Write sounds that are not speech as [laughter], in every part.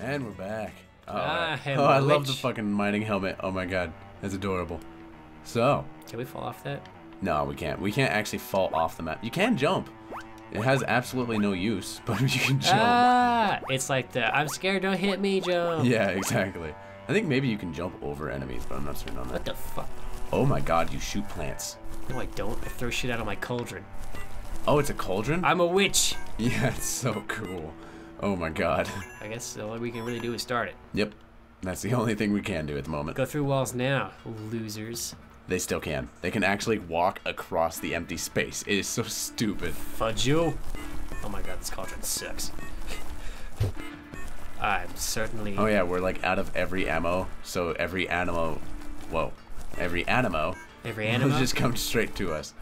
And we're back. Oh, Ah, I- oh, I love the fucking mining helmet. Oh my god, that's adorable. So, Can we fall off that? no, we can't. We can't actually fall off the map. You can jump. It has absolutely no use, [laughs] but you can jump. Ah! It's like the I'm scared, don't hit me, jump. Yeah, exactly. I think maybe you can jump over enemies, but I'm not certain on that. What the fuck? Oh my god, you shoot plants. No, I don't. I throw shit out of my cauldron. Oh, it's a cauldron? I'm a witch. [laughs] Yeah, it's so cool. Oh my god. I guess only we can really do is start it. Yep. That's the only thing we can do at the moment. Go through walls now, losers. They still can. They can actually walk across the empty space. It is so stupid. Fudge you. Oh my god, this cauldron sucks. I'm certainly. Oh yeah, we're like out of every ammo, so every animo, whoa, every animo Every [laughs] animo? just come straight to us.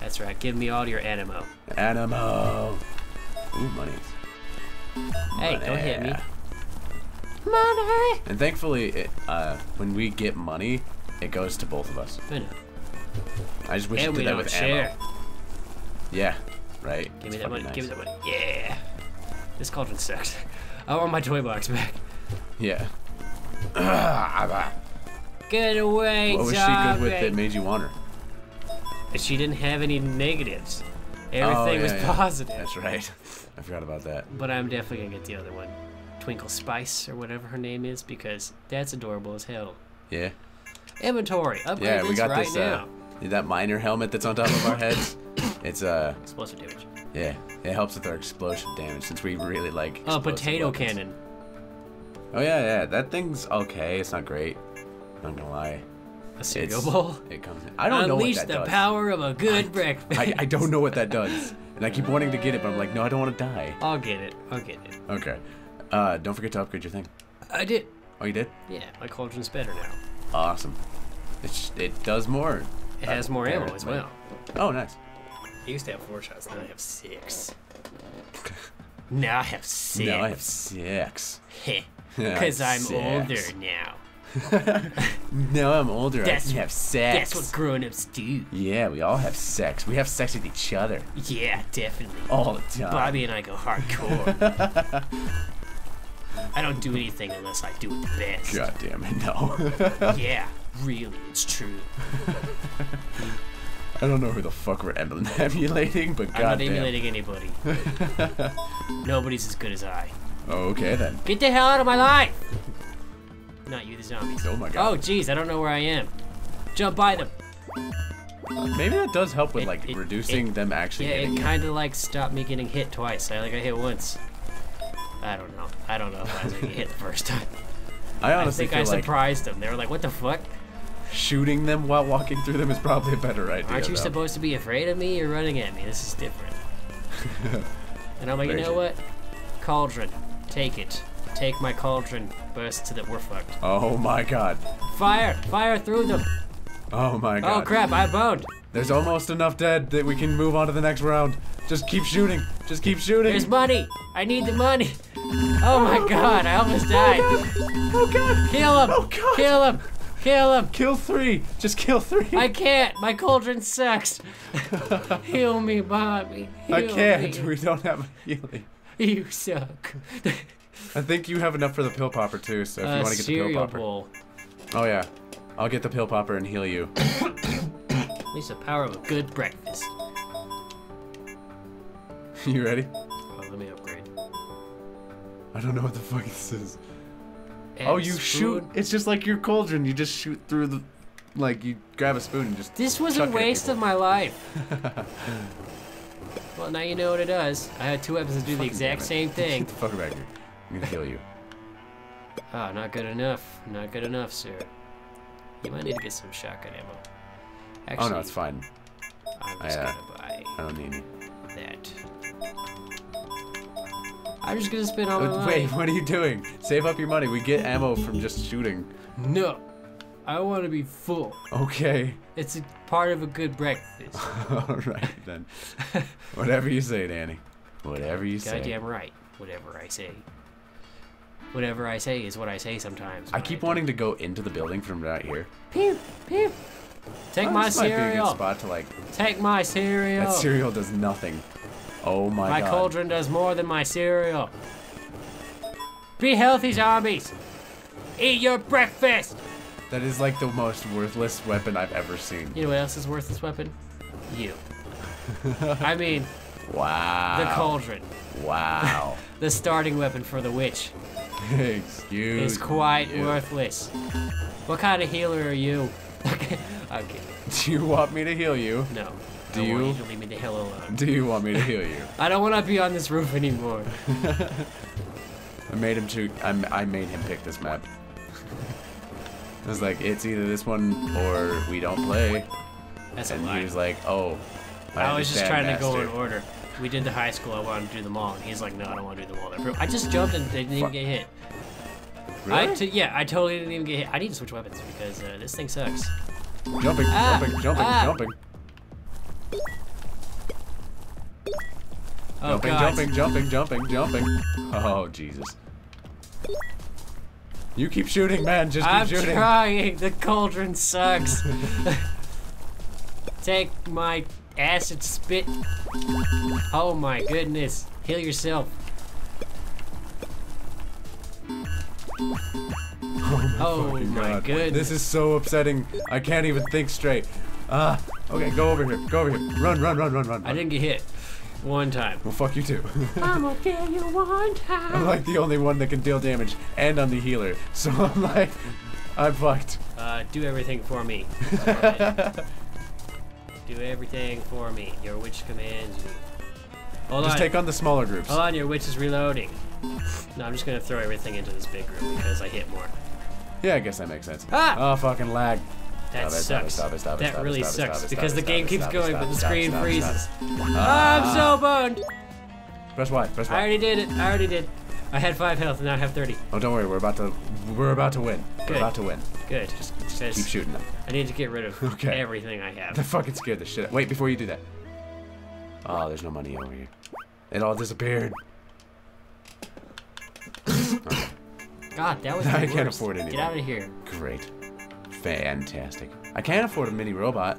That's right. Give me all your animo. Animo. Ooh, money. Hey, don't hit me. Money. Money. And thankfully, it, uh, when we get money, it goes to both of us. I know. I just wish And it we did that don't with share. ammo. Yeah, right. Give me that money. fucking Give me that money. Yeah. This cauldron sucks. [laughs] I want my toy box back. Yeah. [coughs] Get away, What was she good with zombie. that made you want her? She didn't have any negatives. Everything Oh, was yeah, yeah. positive. That's right. [laughs] I forgot about that. But I'm definitely gonna get the other one. Twinkle Spice or whatever her name is because that's adorable as hell. Yeah. Inventory. Upgrade Yeah, we got right this. now. Uh, that miner helmet that's on top of our heads. [coughs] It's uh, Explosive damage. yeah, it helps with our explosion damage since we really like. A potato weapons. cannon. Oh yeah, yeah, that thing's okay. It's not great. I'm not gonna lie. A cereal It's, bowl. It comes. I don't know what Unleash that the does. power of a good breakfast. I, I don't know what that does, and I keep wanting to get it, but I'm like, no, I don't want to die. I'll get it. I'll get it. Okay. Uh, don't forget to upgrade your thing. I did. Oh, you did? Yeah, my cauldron's better now. Awesome. It's, it does more. It has more ammo as well. Oh, nice. I used to have four shots, now I have six. now I have six. Now I have six. Because I'm six. older now. [laughs] Now I'm older. That's- I can have sex. That's what grown-ups do. Yeah, we all have sex. We have sex with each other Yeah, definitely. all the time. Bobby and I go hardcore. [laughs] I don't do anything unless I do it the best. God damn it, no. [laughs] Yeah, really, it's true. I don't know who the fuck we're em- emulating, but I'm not emulating anybody. Nobody's as good as I. Okay then. Get the hell out of my life! Not you, the zombies. Oh my god. Oh, god. jeez, I don't know where I am. Jump by them. Maybe that does help with It- like it- reducing it- them actually Yeah, it kind of like stopped me getting hit twice. I like I hit once. I don't know. I don't know if I was gonna get hit the first time. [laughs] I I honestly think I like surprised them. They were like, "What the fuck? shooting them while walking through them is probably a better idea. Aren't you though. supposed to be afraid of me? You're running at me. This is different." [laughs] and I'm like, you know what? Cauldron, take it. Take my cauldron. Burst to that we're fucked. Oh my god. Fire! Fire through them! Oh my oh god. Oh crap! I boned. There's almost enough dead that we can move on to the next round. Just keep shooting. Just keep shooting. There's money. I need the money. Oh my oh god! I almost died. Oh god. Kill him! Oh, God. Kill him! Kill him! Kill three. Just kill three. I can't. My cauldron sucks. [laughs] Heal me, Bobby. Heal I can't. Me. We don't have a healing. You suck. I think you have enough for the pill popper too. So if you uh, want to get the pill popper. bowl. Oh yeah. I'll get the pill popper and heal you. [coughs] At least the power of a good breakfast. [laughs] you ready? Oh, let me upgrade. I don't know what the fuck this is. Add Oh, you spoon. shoot. It's just like your cauldron. You just shoot through the, like you grab a spoon and just. This was a waste of my [laughs] life. well, now you know what it does. I had two episodes do the exact same [laughs] thing. Get the fuck back here. I'm gonna kill you. Oh, not good enough. Not good enough, sir. You might need to get some shotgun ammo. Actually, oh no, it's fine. I'm I, just uh, gonna buy I don't need that. I'm just gonna spend all my Uh, money. Wait, what are you doing? Save up your money. We get ammo from just shooting. No, I want to be full. Okay. It's a part of a good breakfast. [laughs] All right then. [laughs] Whatever you say, Danny. Whatever you say. Goddamn right. Whatever I say. Whatever I say is what I say sometimes. I keep do- wanting to go into the building from right here. Pew pew. Take Oh, my this might be a good cereal. spot to like. Take my cereal. That cereal does nothing. Oh my, my god. My cauldron does more than my cereal. Be healthy, zombies. Eat your breakfast. That is like the most worthless weapon I've ever seen. You know what else is worthless weapon? You. [laughs] I mean, Wow. the cauldron. Wow. [laughs] The starting weapon for the witch Excuse is quite you. worthless. What kind of healer are you? [laughs] okay. Do you want me to heal you? No. Do I want you? you to leave me the hell alone. Do you want me to heal you? [laughs] I don't want to be on this roof anymore. [laughs] I made him to. I, I made him pick this map. I was like, it's either this one or we don't play. That's a And lie. he was like, oh. I was just trying understand, to go in order. We did the high school. I wanted to do them all, and he's like, "No, I don't want to do them all." I just jumped and they didn't even get hit. Really? I yeah, I totally didn't even get hit. I need to switch weapons because uh, this thing sucks. jumping, Ah, jumping, jumping, ah. jumping, Oh jumping, god. jumping, jumping, jumping, jumping. Oh Jesus! You keep shooting, man. Just keep I'm shooting. trying. The cauldron sucks. [laughs] Take my acid spit. Oh my goodness. Heal yourself. Oh Fucking my God. goodness. This is so upsetting. I can't even think straight. Ah. okay, go over here. Go over here. Run, run, run, run, run. I didn't get hit. One time. Well, fuck you too. [laughs] I'm gonna kill you one time. I'm like the only one that can deal damage, and I'm the healer. So I'm like, I'm fucked. Uh, do everything for me. [laughs] do everything for me. Your witch commands you. Hold Just on. take on the smaller groups. Hold on, your witch is reloading. No, I'm just gonna throw everything into this big group because I hit more. Yeah, I guess that makes sense. Ah! Oh, fucking lag. That Stop sucks. it, stop it, stop it, that really sucks because the game keeps going, but the screen freezes. stop I'm Ah. so boned. Press Y, press I Y. already did it. I already did. I had five health and now I have 30. Oh, don't worry, we're about to, we're about to win. We're about to win. Good. Just, just Keep shooting them. I need to get rid of [laughs] Okay. everything I have. The fucking scared the shit. Wait, before you do that. Oh, there's no money over here. It all disappeared. God, that was [laughs] I can't worst. afford Get out of here. Great. Fantastic. I can't afford a mini robot.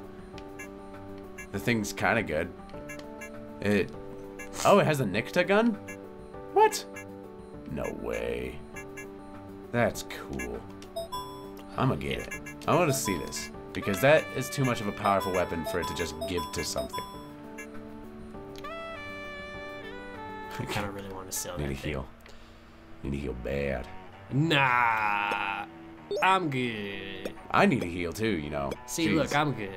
The thing's kind of good. It. Oh, it has a Nikta gun? What? No way. That's cool. I'm gonna get it. I want to see this. Because that is too much of a powerful weapon for it to just give to something. I kind of really want to sell Need to heal. Need to heal bad. Nah, I'm good. I need to heal too, you know. See, Jeez. look, I'm good.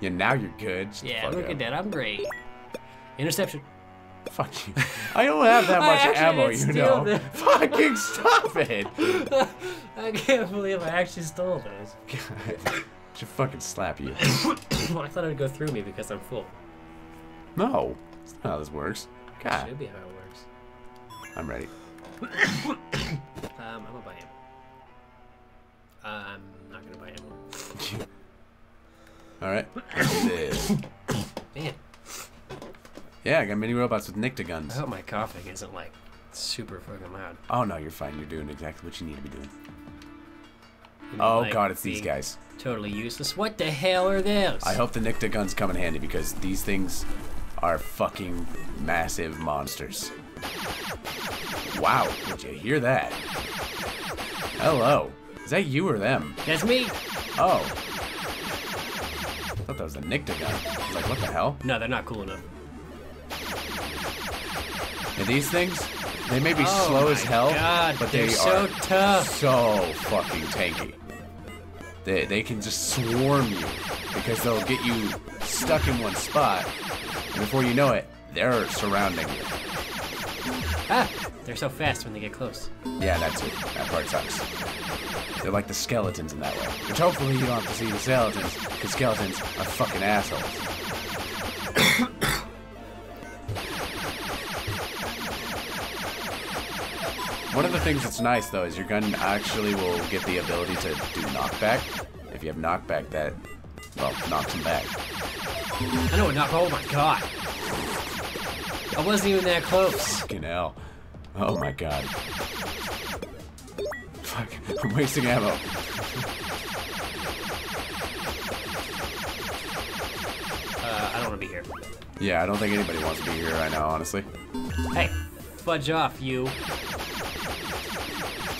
Yeah, now you're good. The Yeah, look up. at that. I'm great. Interception. [laughs] Fuck you. I don't have that much ammo, you know. them. [laughs] Fucking stop it. [laughs] I can't believe I actually stole those. God. Should fucking slap you. [coughs] well, I thought it would go through me because I'm full. No. That's not how this works. God. Should be how it works. I'm ready. [coughs] Um, I'm gonna buy him. I'm not gonna buy him. Alright. This. Man, Yeah, I got mini robots with Nikta I guns. I hope my coughing isn't like super fucking loud. Oh no, you're fine. You're doing exactly what you need to be doing. You Oh like, god, it's these guys. Totally useless. What the hell are those? I hope the Nikta guns come in handy because these things are fucking massive monsters. Wow, did you hear that? Hello. Is that you or them? That's me. Oh. I thought that was the Nikta gun. I was like, what the hell? No, they're not cool enough. And these things, they may be Oh slow as hell, God, but they're so are tough. so fucking tanky. They, they can just swarm you because they'll get you stuck in one spot, and before you know it, they're surrounding you. Ah, they're so fast when they get close. Yeah, that's it. That part sucks. They're like the skeletons in that way. Which hopefully you don't have to see the skeletons, because skeletons are fucking assholes. One of the things that's nice though is your gun actually will get the ability to do knockback. If you have knockback, that well knocks him back. I know what knock. Oh my god. I wasn't even that close. Fucking hell. Oh my god. Fuck, [laughs] I'm wasting ammo. Uh, I don't want to be here. Yeah, I don't think anybody wants to be here right now, honestly. Hey, fudge off, you.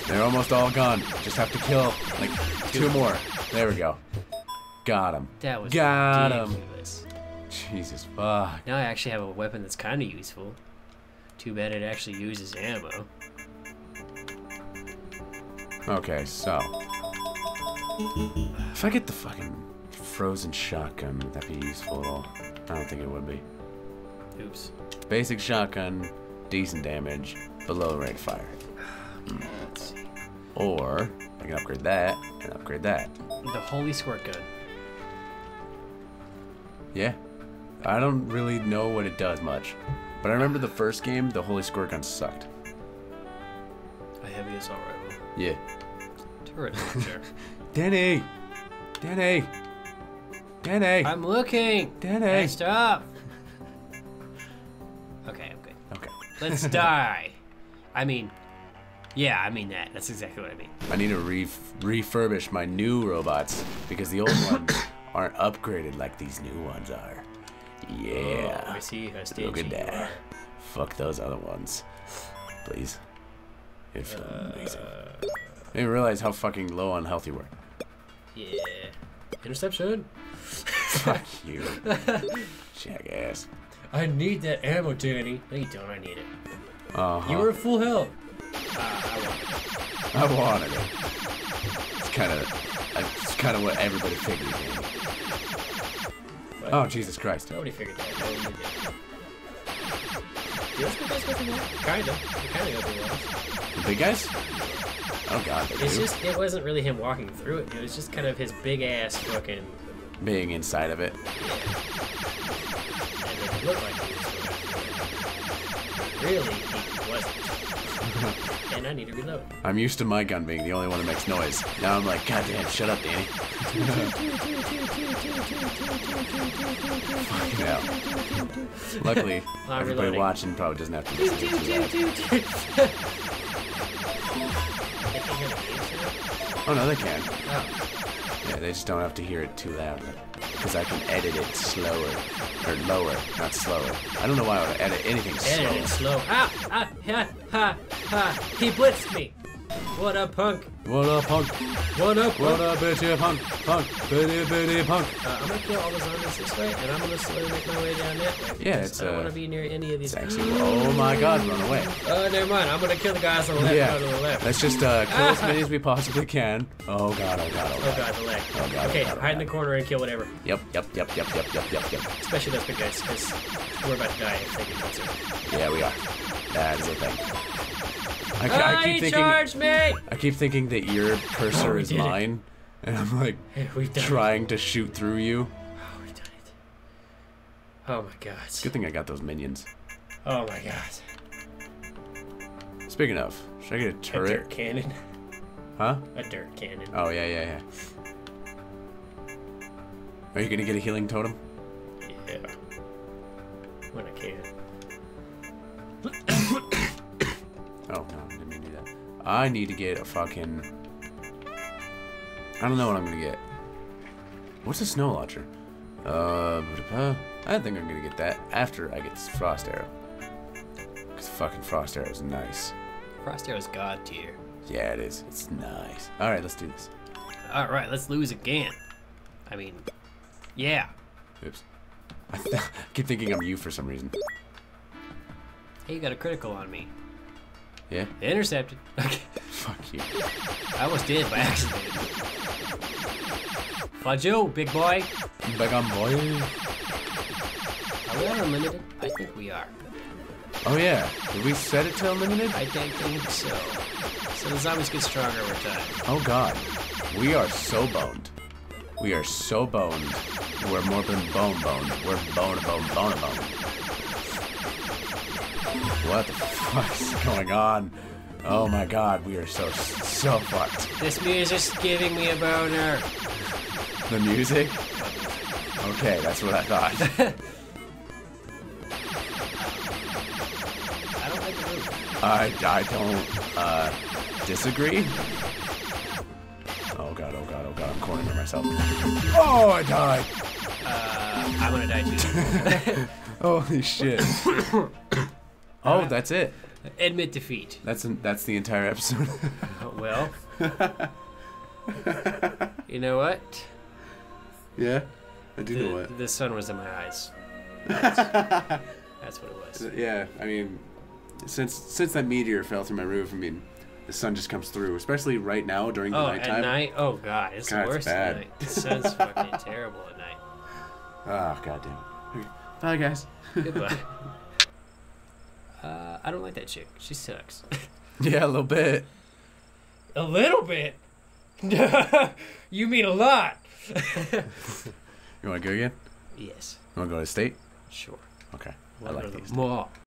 They're almost all gone. Just have to kill like two more. There we go. Got him. That was Got him. Jesus fuck. Now I actually have a weapon that's kind of useful. Too bad it actually uses ammo. Okay, so if I get the fucking frozen shotgun, would that be useful at all? I don't think it would be. Oops. Basic shotgun, decent damage, below rate fire. See. Or I can upgrade that and upgrade that. The holy squirt gun. Yeah. I don't really know what it does much. But I remember the first game, the Holy Squirt Gun sucked. A heavy assault rifle. Yeah. Turret [laughs] launcher. Danny! Danny! Danny! I'm looking. Danny! Hey, stop. [laughs] Okay, I'm good. Okay. Let's [laughs] die. I mean, yeah, I mean that. That's exactly what I mean. I need to re- refurbish my new robots because the old [coughs] ones aren't upgraded like these new ones are. Yeah. Oh, I see how stingy Look at that. are. Fuck those other ones. Please. It feels Uh, amazing. I didn't realize how fucking low on health you were. Yeah. Interception. [laughs] Fuck you. [laughs] Jackass. I need that ammo, Danny. No, you don't. I need it. Uh-huh. You were full health. I wanted it. It's kind of, it's kind of what everybody figured. But Oh Jesus Christ! Nobody figured that. Nobody did. Do those big guys go through walls? Kinda. Kinda. The big guys? Oh God, It's do. just, it wasn't really him walking through it. It was just kind of his big ass fucking. being inside of it. And it looked like he was going through it. Really, he wasn't. And I need to reload. I'm used to my gun being the only one that makes noise. Now I'm like, God damn, shut up, Danny. Luckily, [laughs] I'm everybody reloading. watching probably doesn't have to listen to [laughs] that. Oh no, they can. Yeah, they just don't have to hear it too loud. Because I can edit it slower. Or lower, not slower. I don't know why I would edit anything slow. Edit it slow. Ah, ah, ha, ha, ha. He blitzed me. What up, punk? What up, punk? What up, What punk? up, bitch, punk? Punk, bitty, bitty, punk. Uh, I'm gonna kill all the zombies this way, and I'm gonna slowly make my way down that way. Yeah, it's, I don't uh, want to be near any of these. Actually, oh my god, run away. Uh, never mind. I'm gonna kill the guys on the left. Yeah, on the left. let's just uh, kill as [laughs] many as we possibly can. Oh god, oh god, oh Oh god. god, the leg. Oh, God, okay, oh, God, oh, hide in the corner and kill whatever. Yep, yep, yep, yep, yep, yep, yep, yep. Especially those big guys, because we're about to die if they get closer. Yeah, we are. That is a thing. I, I keep thinking, me! I keep thinking that your cursor Oh, is did it. mine, and I'm like Hey, we've done trying to shoot through you. Oh, we've done it. Oh my god. Good thing I got those minions. Oh my god. Speaking of, should I get a turret? A dirt cannon. Huh? A dirt cannon. Oh yeah, yeah, yeah. Are you gonna get a healing totem? Yeah. When I can. [coughs] Oh no, I didn't mean to do that. I need to get a fucking. I don't know what I'm gonna get. What's a snow launcher? Uh, I think I'm gonna get that after I get this frost arrow. Cause fucking frost arrow is nice. Frost Arrow's god tier. Yeah, it is. It's nice. All right, let's do this. Alright, let's lose again. I mean, yeah. Oops. [laughs] I keep thinking I'm you for some reason. Hey, you got a critical on me. Yeah. Intercepted. [laughs] Okay. Fuck you. I almost did by accident. Fudge you, big boy. Back on boy. Are we on unlimited? I think we are. Oh yeah. Did we set it to unlimited? I don't think so. So the zombies get stronger over time. Oh god. We are so boned. We are so boned. We're more than bone boned. We're bone bone bone bone. What the fuck is going on? Oh my god, we are so so fucked. This music's giving me a boner. The music? Okay, that's what I thought. [laughs] I don't like the roof. I, I don't uh, disagree. Oh god, oh god, oh god, I'm cornering myself. Oh, I died! Uh, I'm gonna die too. [laughs] Holy shit. [coughs] [coughs] oh, uh, that's it. Admit defeat. That's that's the entire episode. [laughs] Oh, well, you know what? yeah, I do know what. the sun was in my eyes. That's [laughs] what it was. Yeah, I mean, since since that meteor fell through my roof, I mean, the sun just comes through, especially right now during the Oh, nighttime. at night? Oh, God. It's God, the it's worst at night. The sun's fucking terrible at night. [laughs] Ah, oh god damn it. Okay. Bye guys. Goodbye. Uh, I don't like that chick. She sucks. [laughs] Yeah, a little bit. A little bit? [laughs] you mean a lot. [laughs] You want to go again? yes, You want to go to the state? sure. Okay. I like these. the mall.